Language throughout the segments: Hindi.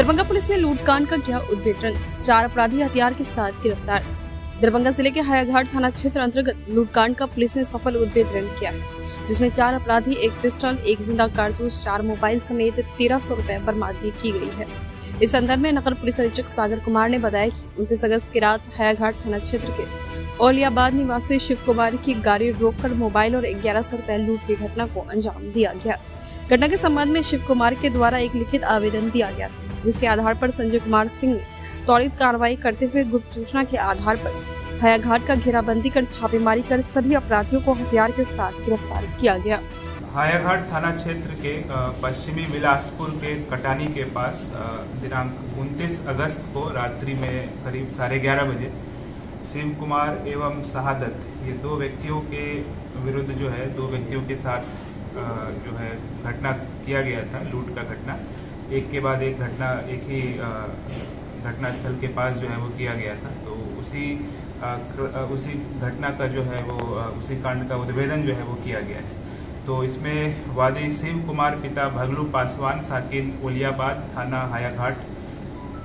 दरभंगा पुलिस ने लूटकांड का किया उद्भेदन चार अपराधी हथियार के साथ गिरफ़्तार। दरभंगा ज़िले के हयाघाट थाना क्षेत्र अंतर्गत लूटकांड का पुलिस ने सफल उद्भेदन किया, जिसमें चार अपराधी, एक पिस्टल, एक ज़िंदा कारतूस, चार मोबाइल समेत तेरह सौ रूपए बरामदगी की गई है। इस संदर्भ में नगर पुलिस अधीक्षक सागर कुमार ने बताया कि उनतीस अगस्त की रात हयाघाट थाना क्षेत्र के औलियाबाद निवासी शिव कुमार की गाड़ी रोककर मोबाइल और ग्यारह सौ रूपए लूट की घटना को अंजाम दिया गया। घटना के संबंध में शिव कुमार के द्वारा एक लिखित आवेदन दिया गया जिसके आधार पर संजय कुमार सिंह ने त्वरित कार्रवाई करते हुए गुप्त सूचना के आधार पर हयाघाट का घेराबंदी कर छापेमारी कर सभी अपराधियों को हथियार के साथ गिरफ़्तार किया गया। हायाघाट थाना क्षेत्र के पश्चिमी बिलासपुर के कटानी के पास दिनांक 29 अगस्त को रात्रि में करीब साढ़े ग्यारह बजे शिव कुमार एवं शहादत, ये दो व्यक्तियों के विरुद्ध जो है, दो व्यक्तियों के साथ जो है, घटना किया गया था, लूट का घटना। एक के बाद एक घटना, एक ही घटना स्थल के पास जो है वो किया गया था। तो उसी उसी घटना का जो है वो उसी कांड का उद्भेदन जो है वो किया गया है। तो इसमें वादी शिव कुमार पिता भगलू पासवान साकिन ओलियाबाद थाना हायाघाट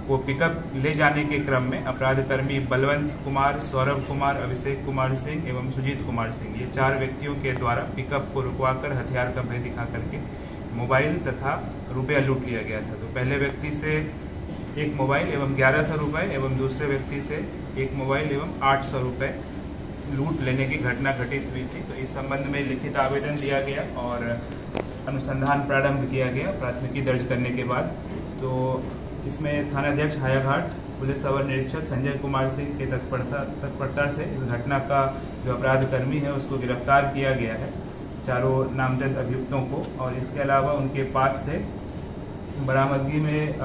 को पिकअप ले जाने के क्रम में अपराध कर्मी बलवंत कुमार, सौरभ कुमार, अभिषेक कुमार सिंह एवं सुजीत कुमार सिंह, ये चार व्यक्तियों के द्वारा पिकअप को रुकवाकर हथियार का भय दिखा करके मोबाइल तथा रुपया लूट लिया गया था। तो पहले व्यक्ति से एक मोबाइल एवं ग्यारह सौ रुपये एवं दूसरे व्यक्ति से एक मोबाइल एवं आठ सौ रुपये लूट लेने की घटना घटित हुई थी। तो इस संबंध में लिखित आवेदन दिया गया और अनुसंधान प्रारंभ किया गया, प्राथमिकी दर्ज करने के बाद। तो इसमें थानाध्यक्ष हायाघाट, पुलिस अवर निरीक्षक संजय कुमार सिंह के तत्परता से इस घटना का जो अपराध कर्मी है, उसको गिरफ़्तार किया गया है। चारों नामजद अभियुक्तों को और इसके अलावा उनके पास से बरामदगी में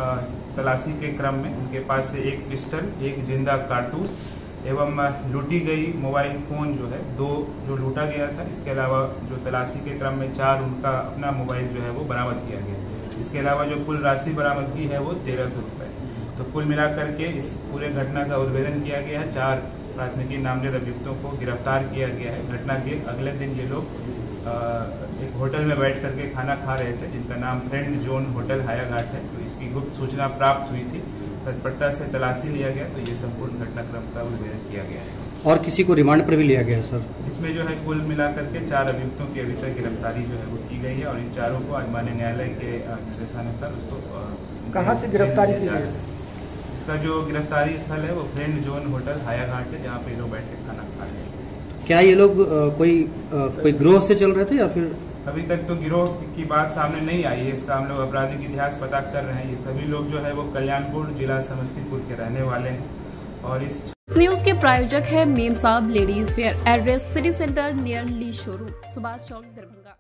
तलाशी के क्रम में उनके पास से एक पिस्टल, एक ज़िंदा कारतूस एवं लूटी गई मोबाइल फ़ोन जो है, दो जो लूटा गया था। इसके अलावा जो तलाशी के क्रम में चार उनका अपना मोबाइल जो है वो बरामद किया गया। इसके अलावा जो कुल राशि बरामद की है वो तेरह सौ रुपए। तो कुल मिलाकर के इस पूरे घटना का उद्भेदन किया गया है। चार प्राथमिकी नामजद अभियुक्तों को गिरफ़्तार किया गया है। घटना के अगले दिन ये लोग एक होटल में बैठ करके खाना खा रहे थे जिनका नाम फ्रेंड जोन होटल हायाघाट है तो इसकी गुप्त सूचना प्राप्त हुई थी। तत्परता से तलाशी लिया गया तो ये संपूर्ण घटनाक्रम का उद्भेदन किया गया है। और किसी को रिमांड पर भी लिया गया सर? इसमें जो है कुल मिलाकर के चार अभियुक्तों की अभी तक गिरफ्तारी जो है वो की गई है और इन चारों को आज मान्य न्यायालय के निर्देशानुसार उसको कहाँ से गिरफ्तारी की गई इसका जो गिरफ्तारी स्थल है वो फ्रेंड जोन होटल हायाघाट है जहाँ पे लोग बैठ के खाना खा रहे हैं। क्या ये लोग कोई कोई ग्रोह से चल रहे थे या फिर? अभी तक तो गिरोह की बात सामने नहीं आई है। इसका हम लोग आपराधिक इतिहास पता कर रहे हैं। ये सभी लोग जो है वो कल्याणपुर जिला समस्तीपुर के रहने वाले हैं। और इस न्यूज़ के प्रायोजक है मेम साहब ladies wear address city centre near Lee showroom. Subhash Chowk Darbhanga.